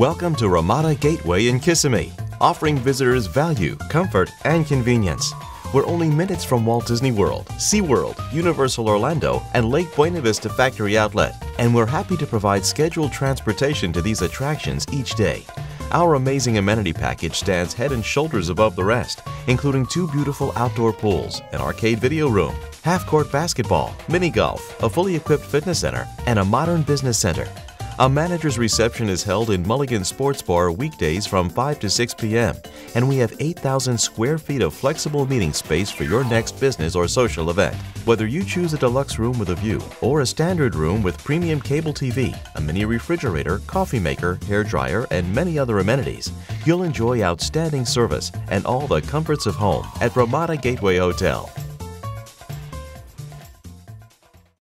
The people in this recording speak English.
Welcome to Ramada Gateway in Kissimmee, offering visitors value, comfort, and convenience. We're only minutes from Walt Disney World, SeaWorld, Universal Orlando, and Lake Buena Vista Factory Outlet, and we're happy to provide scheduled transportation to these attractions each day. Our amazing amenity package stands head and shoulders above the rest, including two beautiful outdoor pools, an arcade video room, half-court basketball, mini golf, a fully equipped fitness center, and a modern business center. A manager's reception is held in Mulligan Sports Bar weekdays from 5 to 6 p.m., and we have 8,000 square feet of flexible meeting space for your next business or social event. Whether you choose a deluxe room with a view or a standard room with premium cable TV, a mini refrigerator, coffee maker, hair dryer, and many other amenities, you'll enjoy outstanding service and all the comforts of home at Ramada Gateway Hotel.